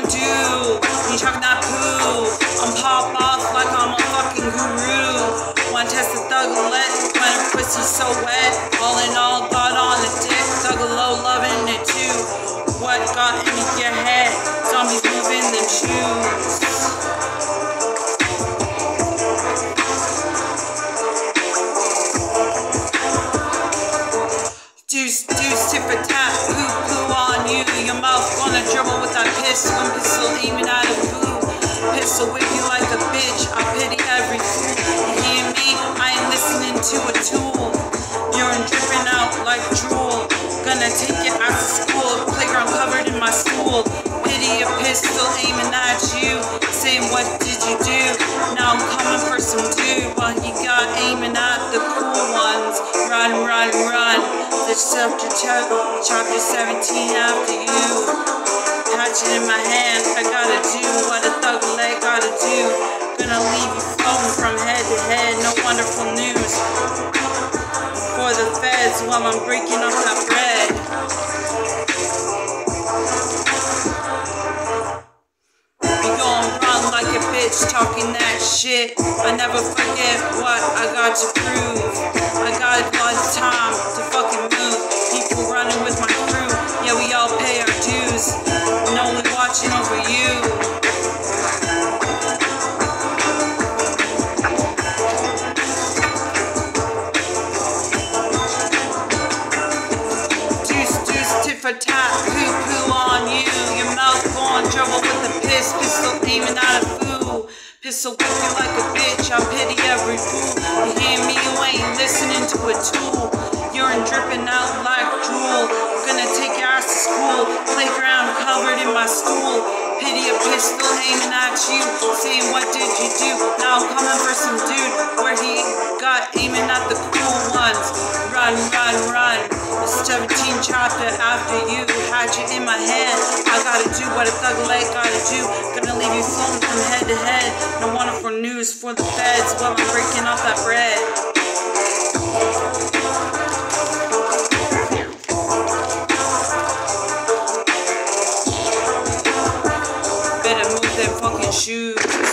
gonna do? You talking that poo? I'm pop off like I'm a fucking guru. One test the thug let when her pussy so wet. All in all, got on the dick. Thug low loving it too. What got in your head? Zombies moving them shoes. Pistol if you like a bitch. I pity every fool. You hear me? I ain't listening to a tool. Urine dripping out like drool. Gonna take your ass to school. Playground covered in my school. Pity a pistol aiming at you. Saying what did you do? Now I'm coming for some dude. While you got aiming at the cool ones. Run, run, run. This chapter, chapter 17 after you. Hatchet in my hand, I gotta do what a thug leg gotta do. Gonna leave you floating from head to head, no wonderful news. For the feds while I'm breaking up that bread. Be going run like a bitch talking that shit. I never forget what I got to prove. I got a lot of time for tat, poo poo on you. Your mouth going trouble with the piss, pistol aiming at a fool. Pistol whip you like a bitch, I pity every fool. You hear me, you ain't listening to a tool. Urine dripping out like drool. Gonna take your ass to school. Playground covered in my stool. Pity a pistol aiming at you. Saying, what did you do? Now I'm coming for some dude where he got aiming at the cool ones. Run, run, run. Chapter after you. Had you in my hand. I gotta do what a thug like gotta do. Gonna leave you floating from head to head. No wonderful news for the feds while I'm breaking off that bread. Better move their fucking shoes.